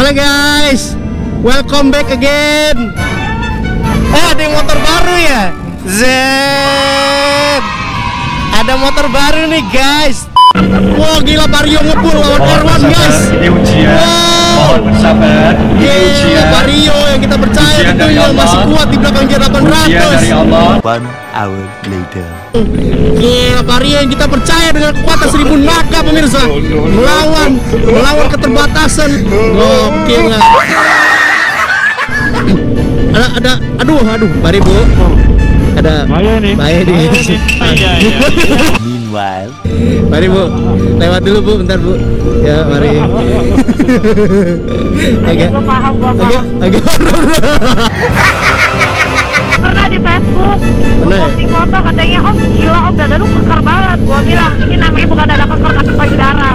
Halo guys, welcome back again. Eh ada yang motor baru ya? Z. Ada motor baru nih guys. Wow gila Vario ngebul lawan Erwan guys. Ini ujian. Wow. Mohon bersabar. Ini Gila ujian. Vario yang kita percaya tentunya Allah. masih kuat di belakang J Ujian dari 800. Allah. One hour later. Gila Vario yang kita percaya dengan kekuatan seribu naga pemirsa melawan melawan keterbatasan. Gokil lah. Ada ada aduh aduh mari Bu. Ada Bahaya nih. bahaya nih. Iya, iya. Meanwhile, Mari Bu, lewat dulu Bu, bentar Bu. Ya, mari. agak, paham, agak, paham. agak. Pernah di Facebook, Pernah ya? posting foto katanya, om gila om dada lu keker banget. Gue bilang, ini namanya bukan dada keker, tapi payudara.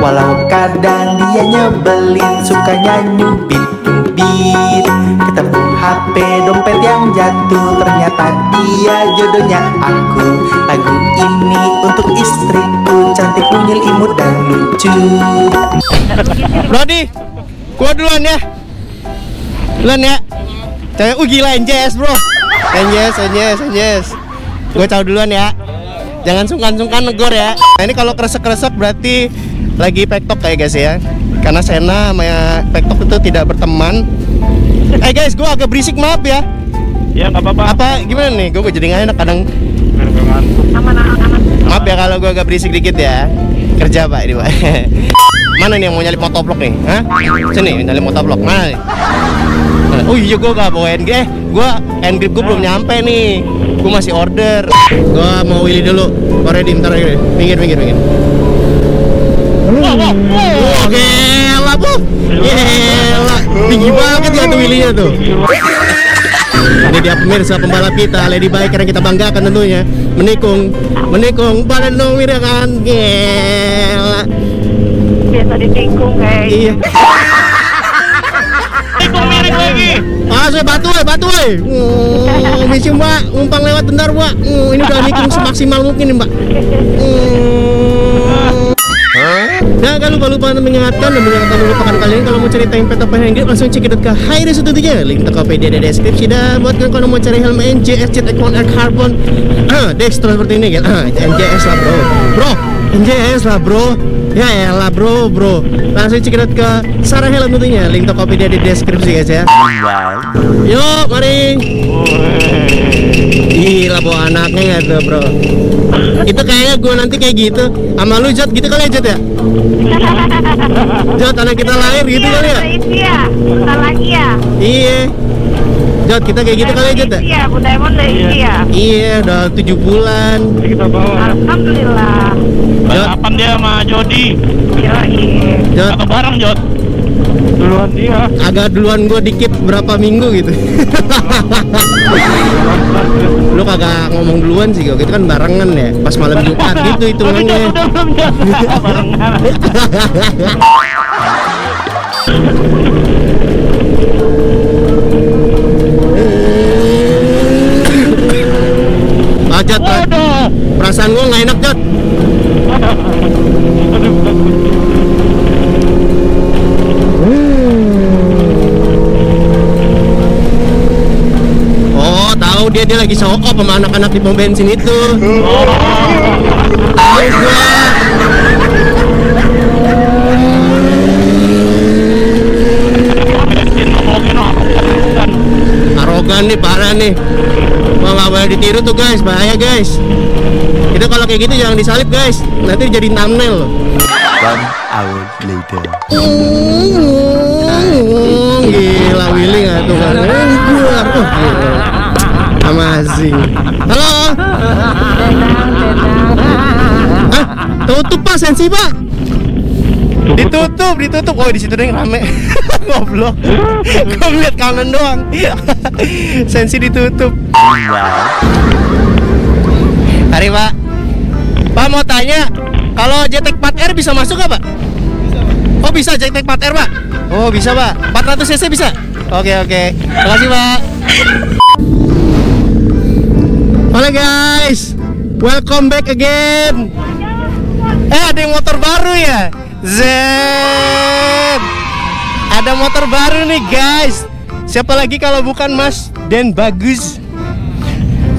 Walau kadang dia nyebelin Sukanya nyubit-nyubit Ketemu HP dompet yang jatuh Ternyata dia jodohnya aku Lagu ini untuk istriku Cantik mungil imut dan lucu Brody, gua duluan ya. Duluan ya. Cewek, uh gila NJS bro. NJS, NJS, NJS. Gua caw duluan ya. Jangan sungkan-sungkan negor ya. Nah ini kalau kresek-kresek berarti lagi pektok kayak guys ya. Karena Sena sama ya pektok itu tidak berteman. Eh guys, gua agak berisik maaf ya. Ya nggak apa-apa. Apa gimana nih? Gue jadi nggak enak kadang. Aman, aman, aman. Maaf ya kalau gua agak berisik dikit ya. Kerja pak ini pak. Mana nih yang mau nyalip motovlog nih? Hah? Sini nyalip motovlog. Mana? Oh iya gua gak bawa handgrip. Eh, gua handgrip gua belum nyampe nih. Gua masih order. Gua mau willy dulu. Gua ready bentar lagi. Minggir, minggir, minggir. Wah, wah, wah, gila bu, gila, tinggi banget ya tuh tuh. Ini dia pemirsa pembalap kita, Lady Baik karena kita banggakan tentunya. Menikung, menikung, badan dong kan, gila. Biasa ditingkung, guys. Iya. Tikung lagi. Ah, saya batu, eh, batu, eh. Oh, misi mbak, ngumpang lewat bentar mbak. Hmm, ini udah nikung semaksimal mungkin mbak. Hmm. Jangan lupa lupa mengingatkan dan mengingatkan melupakan kalian kalau mau cari tank peta pengen grip langsung cek ke Resu tentunya link Tokopedia di deskripsi. Dan buat kalian kalau mau cari helm NJS Jet Icon Air Carbon. Ah Dextro seperti ini kan ah NJS lah bro. Bro NJS lah bro ya elah bro bro langsung cek ke Sarah Helm tentunya link Tokopedia di deskripsi guys ya meanwhile, Yuk, mari. Gila bawa anaknya nggak tuh bro? Itu kayaknya gue nanti kayak gitu sama lu Jot gitu kali ya Jot ya? Jot anak kita lahir gitu kali ya? Ya, bentar lagi ya. Iya. Jot kita kayak gitu kali ya Jot ya? Iya, Bu Diamond udah isi ya. Iya, udah tujuh bulan. Ini kita bawa. Alhamdulillah. Balapan dia sama Jody. Yoi. Jot, Atau bareng Jod. Duluan dia. agak duluan gue dikit berapa minggu gitu. lu kagak ngomong duluan sih, gitu kan barengan ya, pas malam Jumat gitu Jod hitungannya. Jod. Barengan. Ah, Jot, per- Waduh. Perasaan gue nggak enak Jot. Oh, tahu dia dia lagi off sama anak-anak di pom bensin itu. Arogan nih parah nih. Wah nggak boleh ditiru tuh guys, bahaya guys. Itu kalau kayak gitu jangan disalip guys, nanti jadi thumbnail loh. one hour later. Hmm, gila Willy nggak tuh kan? Eh, gila. Amazing. Halo. Hah? Tutup pak sensi pak. Ditutup, ditutup. Oh di situ deh rame. Goblok. Gue ngeliat kanan doang. sensi ditutup. Hari pak. Mau tanya, kalau JTEC 4R bisa masuk nggak pak? Oh bisa JTEC 4R pak? Oh bisa pak. 400 cc bisa? Oke oke. Terima kasih pak. Halo guys, welcome back again. Eh ada yang motor baru ya? Zed. Ada motor baru nih guys. Siapa lagi kalau bukan Mas Den Bagus?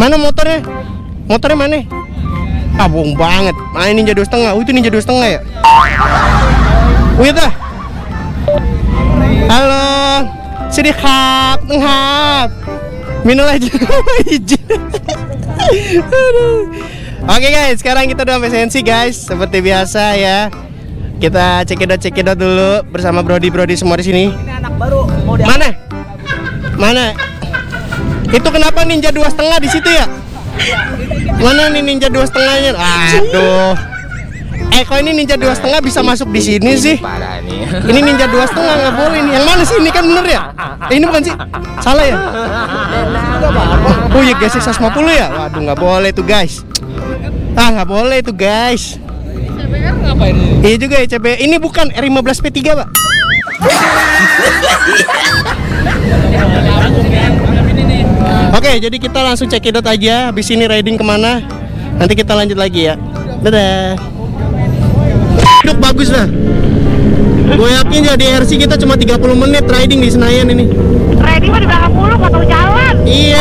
Mana motornya? Motornya mana? Ah bohong banget. Mana Ninja dua setengah? Oh itu Ninja dua setengah ya? Wih dah. Halo. Sedih hap, ngap. Minum aja izin. Oke guys, sekarang kita udah sampai sensi guys. Seperti biasa ya. Kita cekidot cekidot dulu bersama Brody Brody semua di sini. Mana? Mana? Itu kenapa ninja dua setengah di situ ya? Mana nih ninja dua setengahnya? Aduh. Eh kok ini ninja dua setengah bisa masuk di sini sih? Ini ninja dua setengah nggak boleh nih. Yang mana sih ini kan bener ya? Eh, ini bukan sih? Salah ya? Oh iya guys 150 ya? Waduh nggak boleh tuh guys. Ah nggak boleh tuh guys. Iya juga ya CB. Ini bukan R15 P3 pak. Oke, jadi kita langsung cekidot aja. Habis ini riding ke mana? Nanti kita lanjut lagi ya. Dadah. Duk bagus lah. Gue yakin jadi RC kita cuma 30 menit riding di Senayan ini. Ready mah di belakang mulu, gak tau jalan. Iya,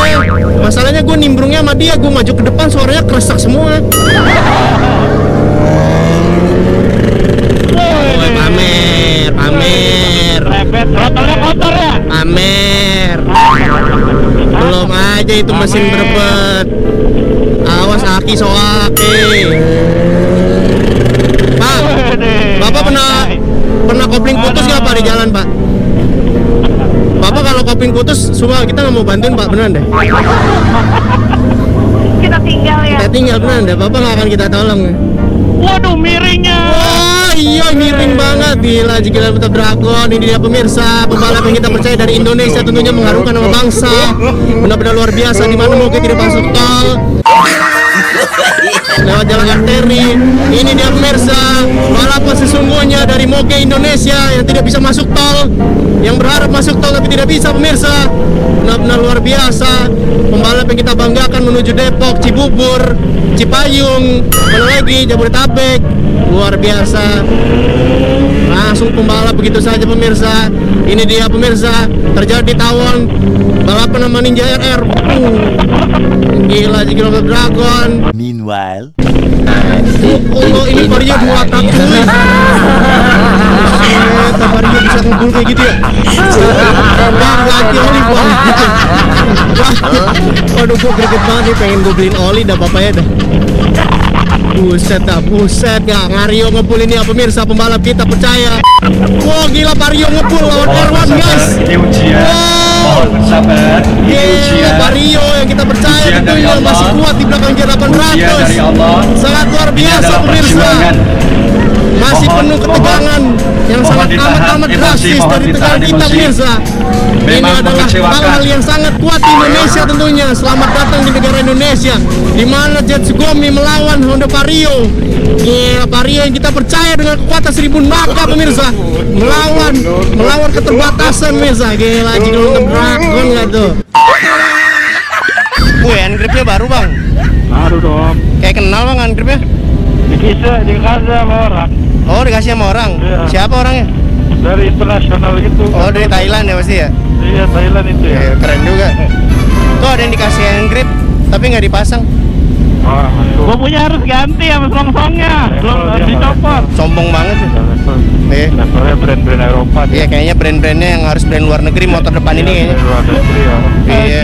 masalahnya gue nimbrungnya sama dia, gue maju ke depan suaranya keresak semua. Woi, pamer, pamer, rotornya kotor ya? pamer. Belum aja itu mesin berebet. Awas aki soake. Pak, Bapak pernah pernah kopling putus nggak Pak di jalan Pak? Bapak kalau kopling putus, semua kita nggak mau bantuin Pak beneran deh. Kita tinggal ya. Kita tinggal beneran deh, Bapak nggak akan kita tolong. Waduh miringnya. Wah iya miring banget. Gila Jigila Mata Dragon. Ini dia pemirsa Pembalap yang kita percaya dari Indonesia Tentunya mengharumkan nama bangsa. Benar-benar luar biasa Di mana mau tidak masuk tol lewat jalan arteri. Ini dia pemirsa balapan sesungguhnya dari Moge Indonesia yang tidak bisa masuk tol yang berharap masuk tol tapi tidak bisa pemirsa benar-benar luar biasa. Pembalap yang kita banggakan menuju Depok Cibubur Cipayung mana lagi? Jabodetabek. Luar biasa pembalap begitu saja pemirsa ini dia pemirsa terjadi tawon balapan sama Ninja RR Uh, gila Jigila Dragon Meanwhile, Oh, ini Vario dua tak. Ternyata Vario bisa ngumpul kayak gitu ya. Bang, ganti oli bang. Waduh, gue greget banget nih pengen gue beliin oli dah bapak ya dah. Buset dah, buset ya Ngario ngepul ini ya pemirsa pembalap kita percaya. Wah gila Vario ngepul lawan R1 guys. Ini ujian. Mohon bersabar. Ini ujian. Vario yang kita percaya tentunya masih kuat di belakang gear Ujian dari 800. Allah. Sangat luar biasa pemirsa. Masih Mohon- penuh ketegangan yang mohon sangat ditahan amat amat emosi, drastis dari tegangan kita pemirsa. Ini adalah hal-hal yang sangat kuat di Indonesia tentunya. Selamat datang di negara Indonesia, di mana Jet Sugomi melawan Honda Vario. Gila Vario yang kita percaya dengan kekuatan seribu naga pemirsa, melawan melawan keterbatasan pemirsa. Gila nonton dragon nggak tuh? Wih, baru bang. Aduh dong. Kayak kenal bang hand Dikisah, dikasih sama orang Oh dikasih sama orang. Iya. Siapa orangnya? dari internasional gitu. Oh dari Thailand ya pasti ya. Iya Thailand itu ya. Iya, keren juga. Tuh ada yang dikasih hand grip tapi nggak dipasang. Wah, gua punya harus ganti sama song-songnya. Belum harus dicopot. Sombong banget tuh. Level, Iya. levelnya brand-brand Eropa. Iya kayaknya brand-brandnya yang harus brand luar negeri motor depan ini kayaknya. Luar negeri ya. Iya.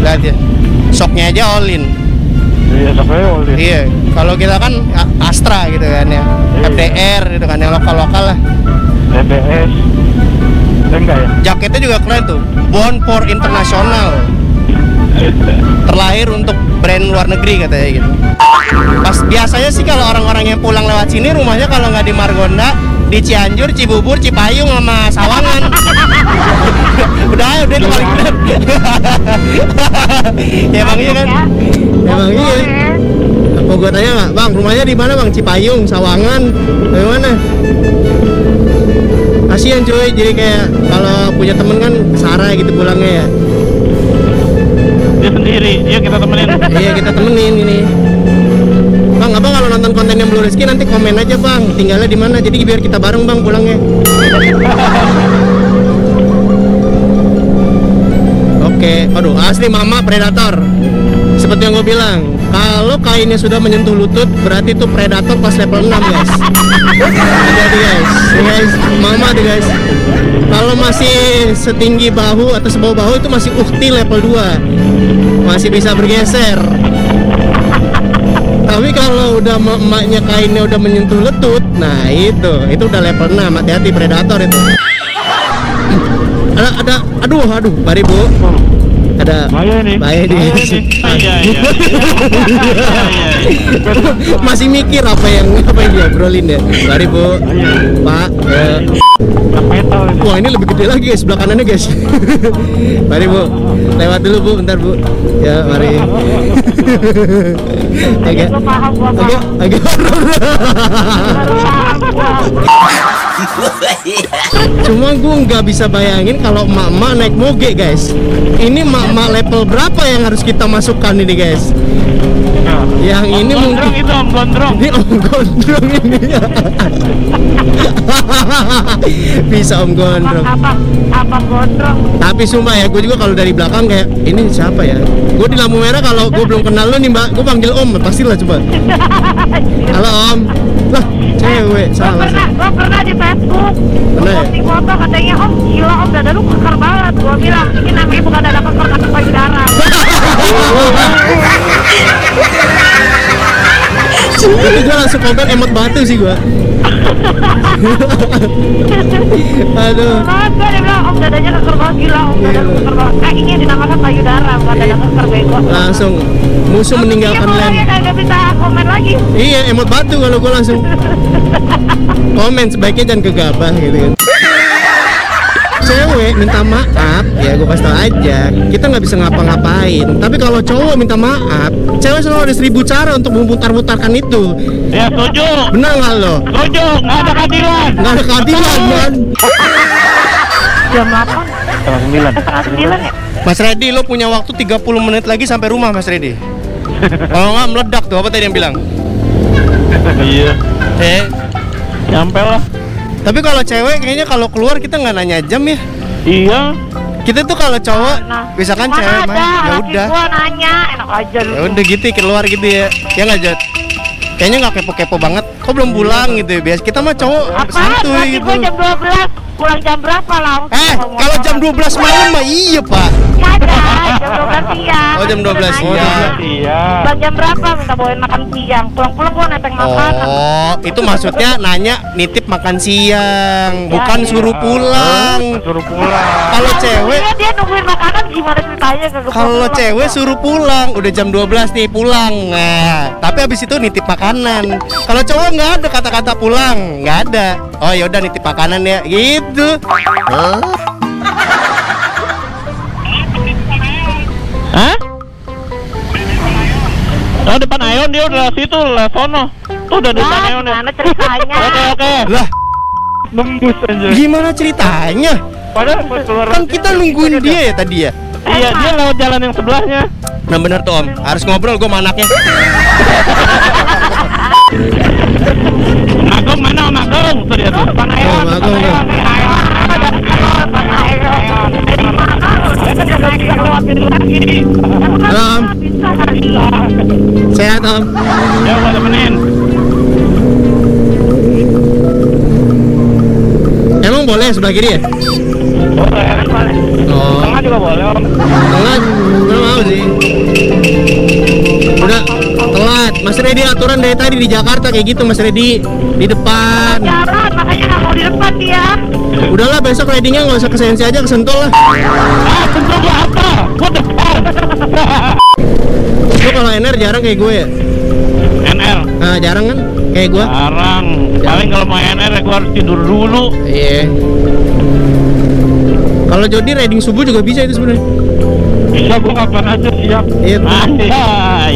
Lihat ya. Shocknya aja all in. Iya, sampai oli. Iya. Kalau kita kan Astra gitu kan ya. Iya. FDR gitu kan yang lokal-lokal lah. Eh, enggak ya? Jaketnya juga keren tuh. Born for International. Terlahir untuk brand luar negeri katanya gitu. Pas biasanya sih kalau orang-orang yang pulang lewat sini rumahnya kalau nggak di Margonda, di Cianjur, Cibubur, Cipayung sama Sawangan. udah udah itu paling benar. ya bang iya kan? Emang iya. Apa gua tanya nggak, bang rumahnya di mana bang? Cipayung, Sawangan, bagaimana? Kasihan cuy, jadi kayak kalau punya temen kan Sarah gitu pulangnya ya. dia sendiri yuk kita temenin Iya kita temenin gini. Nonton kontennya Blue Rizky nanti komen aja bang. Tinggalnya di mana? Jadi biar kita bareng bang pulangnya. Oke, aduh asli mama predator. Seperti yang gue bilang, kalau kainnya sudah menyentuh lutut, berarti itu predator pas level 6 guys. Jadi guys, guys, mama tuh guys. Kalau masih setinggi bahu atau sebawah bahu itu masih ukti level 2 Masih bisa bergeser Tapi kalau udah ma- emaknya kainnya udah menyentuh letut Nah itu, itu udah level 6 Hati-hati predator itu. Ada, ada, aduh, aduh, mari bu Ada bahaya nih. Bahaya nih. iya iya iya iya. Masih mikir apa yang apa yang dia obrolin ya? Mari bu. Pak eh, metal ini. Wah ini lebih gede lagi guys, sebelah kanannya guys. mari bu, lewat dulu bu, bentar bu. Ya mari. agak, agak, agak. Cuma gue nggak bisa bayangin kalau emak-emak naik moge guys. Ini emak-emak level berapa yang harus kita masukkan ini guys? Yang ini gondrong mungkin itu om gondrong ini om gondrong ini. bisa om gondrong. Apa apa gondrong? Tapi sumpah ya, gue juga kalau dari belakang kayak ini siapa ya? Gue di lampu merah kalau gue belum kenal lo nih mbak, gue panggil om, pastilah coba. Halo om, lah cewek Gua salah. pernah, gua pernah di Facebook Pernah ya? posting foto katanya om gila om dada lu keker banget gua bilang ini namanya bukan dada keker tapi payudara Itu gue langsung komen emot batu sih gue. Aduh. Om dadanya keker banget gila om dada lu keker banget eh ini dinamakan payudara bukan dada keker bego Langsung musuh meninggalkan Iya, lem. kagak bisa komen lagi Iya emot batu kalau gue langsung komen sebaiknya jangan gegabah gitu kan. Cewek minta maaf, ya gue kasih tau aja. Kita nggak bisa ngapa-ngapain. Tapi kalau cowok minta maaf, cewek selalu ada seribu cara untuk memutar-mutarkan itu. ya setuju Benar nggak lo? setuju nggak ada keadilan Nggak ada keadilan kan? jam 8 sembilan setengah 9 ya Mas Redi, lo punya waktu 30 menit lagi sampai rumah Mas Redi. Kalau nggak meledak tuh, apa tadi yang bilang? iya Eh, nyampe lah tapi kalau cewek kayaknya kalau keluar kita nggak nanya jam ya. iya Kita tuh kalau cowok, Nah, misalkan cewek main, ya laki udah. gua nanya enak aja lu Ya udah gitu keluar gitu ya. Ya nggak Jod? Kayaknya nggak kepo-kepo banget. Kok belum pulang gitu ya? Biasa kita mah cowok Apaan? santuy gitu. jam 12 Pulang jam berapa lah? Eh, kalau jam 12 malam mah iya, Pak. Jam 12 siang Oh, jam 12 Gua nanya. siang. iya Pulang jam berapa minta bawain makan siang Pulang-pulang gua nenteng makanan Oh, itu maksudnya nanya nitip makan siang, bukan iya. suruh pulang. suruh pulang Kalau cewek Iya, dia nungguin makanan gimana ceritanya kalau pulang. cewek suruh pulang, udah jam 12 nih pulang. Nah, tapi habis itu nitip makanan. Kalau cowok nggak ada kata-kata pulang, nggak ada. Oh ya udah nitip makanan ya, gitu. Hah? Oh depan Aeon dia udah situ lah sono. Tuh udah depan Aeon ya. gimana ceritanya Oke oke. Lah, Nembus aja. gimana ceritanya? Padahal. Kan kita nungguin dia ya tadi ya. Iya dia lewat jalan yang sebelahnya. Nah bener tuh om, harus ngobrol gue sama anaknya. kiri ya? Boleh. Oh, Tengah juga boleh Om. telat. Nggak mau sih. Udah telat. Mas Redi aturan dari tadi di Jakarta kayak gitu Mas Redi di depan. jalan makanya nggak mau di depan dia Udahlah besok ridingnya nggak usah ke Sensi aja ke Sentul lah. Ah, sentuh gua apa? Gua depan. Lu kalau NR jarang kayak gue ya? NR. Nah, jarang kan? Kayak gue. Jarang. Paling kalau mau NR ya gua harus tidur dulu. Iya. Kalau Jody riding subuh juga bisa itu sebenarnya. Bisa gua kapan aja siap. Iya. Anjay.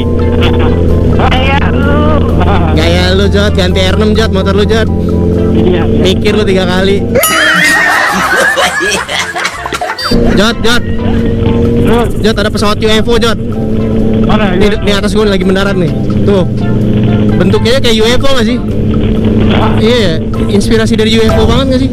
kayak lu Gaya lu Jod, ganti R6 Jod, motor lu Jod. Iya. Mikir lu tiga kali. Jot, Jot. Jot, ada pesawat UFO, Jot. Mana? Di, di atas gue lagi mendarat nih. Tuh. Bentuknya kayak UFO gak sih? Iya, inspirasi dari UFO banget gak sih?